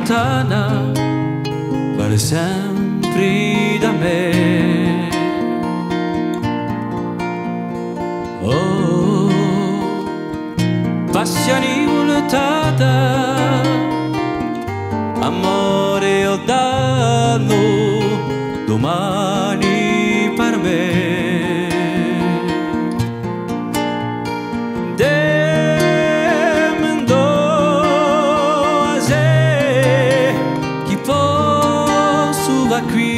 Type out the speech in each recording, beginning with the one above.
lontana, vale sempre da me. Oh, passioni voltata, amore ho dato domani.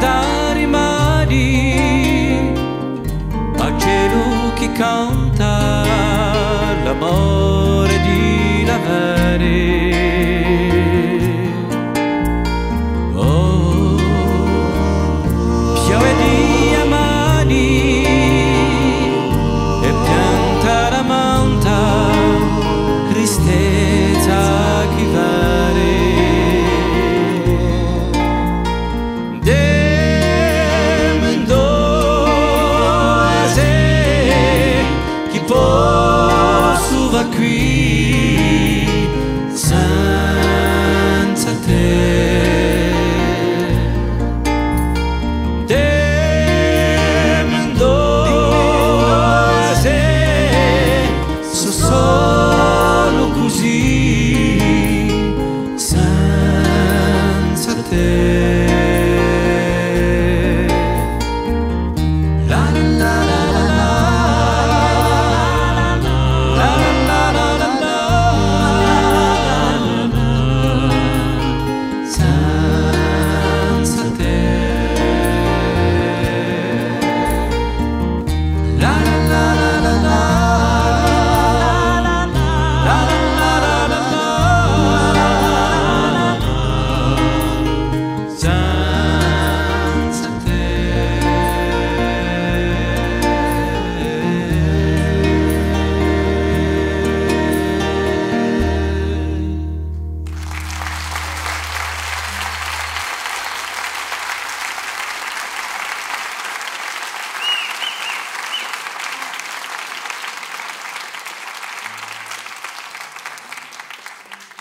dari a acelu que canta. qui senza te. Temendo se solo così. la la la la la